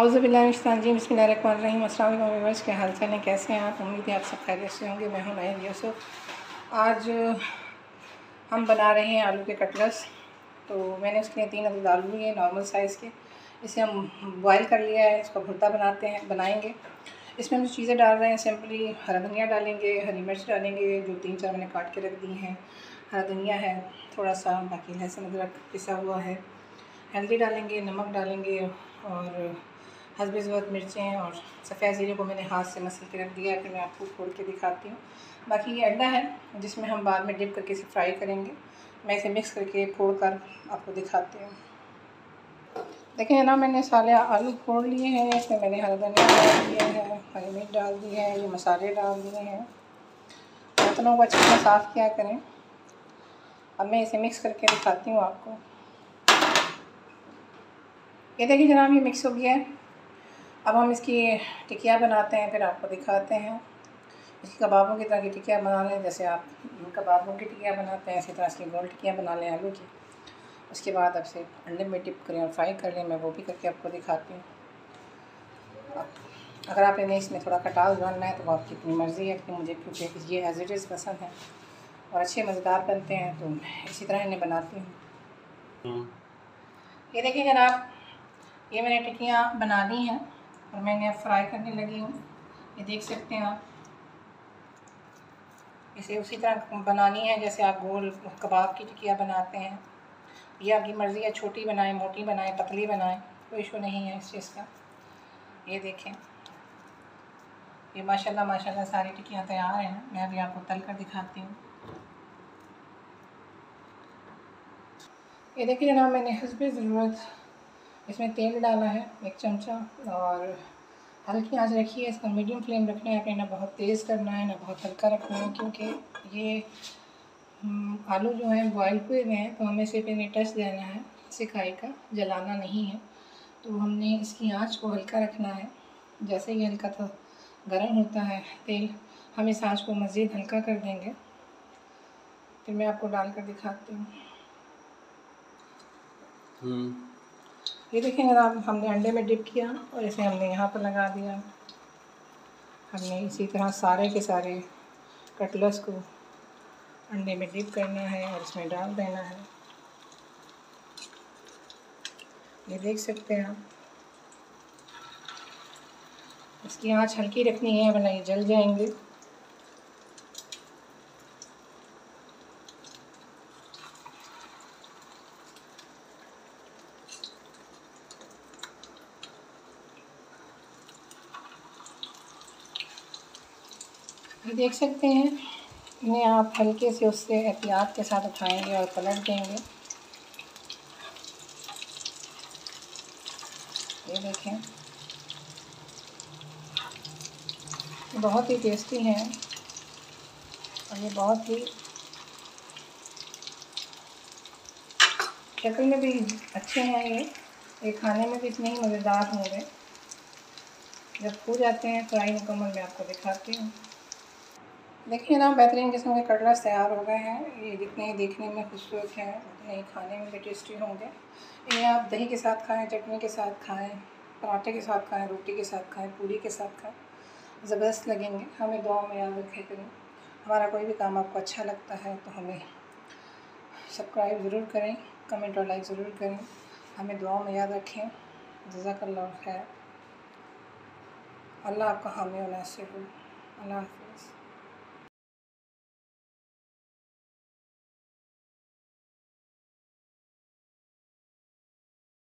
अवज़बिल्लाजी बसमीम असल के हाल चाल हैं? कैसे हैं आप? उम्मीद है आप सब खैरियत से होंगे। मैं हूँ नाहिद यूसुफ। आज हम बना रहे हैं आलू के कटलस। तो मैंने उसके लिए तीन अदद आलू लिए, नॉर्मल साइज़ के। इसे हम बॉयल कर लिया है, इसका भुर्ता बनाते हैं, बनाएँगे। इसमें हम जो चीज़ें डाल रहे हैं, सिंपली हरा धनिया डालेंगे, हरी मिर्च डालेंगे, जो तीन चार मैंने काट के रख दी हैं। हरा धनिया है थोड़ा सा बाकी लहसुन अदरक पिसा हुआ है। हल्दी डालेंगे, नमक डालेंगे और हसब ज़रूरत मिर्चें और सफ़ेद ज़ीरे को मैंने हाथ से मसल के रख दिया है, फिर मैं आपको फोड़ के दिखाती हूँ। बाकी ये अंडा है, जिसमें हम बाद में डिप करके इसे फ्राई करेंगे। मैं इसे मिक्स करके फोड़ कर आपको दिखाती हूँ। देखिए ना, मैंने सारे आलू फोड़ लिए हैं, इसमें मैंने हरा धनिया डाल दिया है, हरी मिर्च डाल दी है, ये मसाले डाल दिए हैं। बर्तनों को अच्छे से साफ़ किया करें। अब मैं इसे मिक्स करके दिखाती हूँ आपको। ये देखिए जनाब, ये मिक्स हो गया है। अब हम इसकी टिकिया बनाते हैं फिर आपको दिखाते हैं। इसकी कबाबों की तरह की टिकिया बना लें जैसे आप कबाबों की टिकिया बनाते हैं इसी तरह इसकी गोल टिकिया बना लें आलू की। उसके बाद अब से अंडे में टिप करें और फ्राई कर लें मैं वो भी करके आपको दिखाती हूँ। अगर आप इन्हें इसमें थोड़ा कटाव डालना है तो वो आपकी इतनी मर्ज़ी है कि मुझे क्योंकि ये एज इट इज़ पसंद है और अच्छे मज़ेदार बनते हैं तो इसी तरह इन्हें बनाती हूँ। हम्म। ये देखिए जनाब ये मैंने टिकियाँ बना ली हैं। और मैंने अब फ्राई करने लगी हूँ। ये देख सकते हैं आप। इसे उसी तरह बनानी है जैसे आप गोल कबाब की टिकिया बनाते हैं। ये आपकी मर्ज़ी है, छोटी बनाएँ, मोटी बनाएँ, पतली बनाएँ, कोई इशू नहीं है इस चीज़ का। ये देखें। ये माशाल्लाह माशाल्लाह सारी टिकियाँ तैयार हैं। मैं अभी आपको तल कर दिखाती हूँ। ये देखिए जनाब, मैंने हसब ज़रूरत इसमें तेल डाला है एक चमचा और हल्की आँच रखी है इसका मीडियम फ्लेम रखना है अपने ना बहुत तेज़ करना है ना बहुत हल्का रखना है क्योंकि ये हम्म, आलू जो हैं बॉयल हुए हुए हैं तो हमें सिर्फ़ इन्हें टच देना है सिकाई का जलाना नहीं है। तो हमने इसकी आँच को हल्का रखना है जैसे ही हल्का तो गर्म होता है तेल हम इस आँच को मज़ीद हल्का कर देंगे। फिर मैं आपको डाल कर दिखाती हूँ। हम्म। ये देखें अगर आप हमने अंडे में डिप किया और इसे हमने यहाँ पर लगा दिया। हमने इसी तरह सारे के सारे कटलस को अंडे में डिप करना है और इसमें डाल देना है। ये देख सकते हैं आप। इसकी आँच हल्की रखनी है, वरना ये जल जाएँगे। ये देख सकते हैं। इन्हें आप हल्के से उससे एहतियात के साथ उठाएँगे और पलट देंगे। ये देखें। बहुत ही टेस्टी हैं और ये बहुत ही शक्ल में भी अच्छे हैं ये। ये खाने में भी इतने ही मज़ेदार होंगे। जब हो जाते हैं, फ्राई मुकम्मल मैं आपको दिखाती हूँ। देखिए ना, बेहतरीन किस्म के कटलस तैयार हो गए हैं। ये जितने ही देखने में खूबसूरत हैं, उतने ही खाने में भी टेस्टी होंगे। इन्हें आप दही के साथ खाएँ, चटनी के साथ खाएँ, पराठे के साथ खाएँ, रोटी के साथ खाएँ, पूरी के साथ खाएँ, ज़बरदस्त लगेंगे। हमें दुआ में याद रखे करें। हमारा कोई भी काम आपको अच्छा लगता है तो हमें सब्सक्राइब ज़रूर करें, कमेंट और लाइक ज़रूर करें। हमें दुआ में याद रखें। जजाकल्ला खैर। अल्लाह आपका हामी नासिर अल्लाह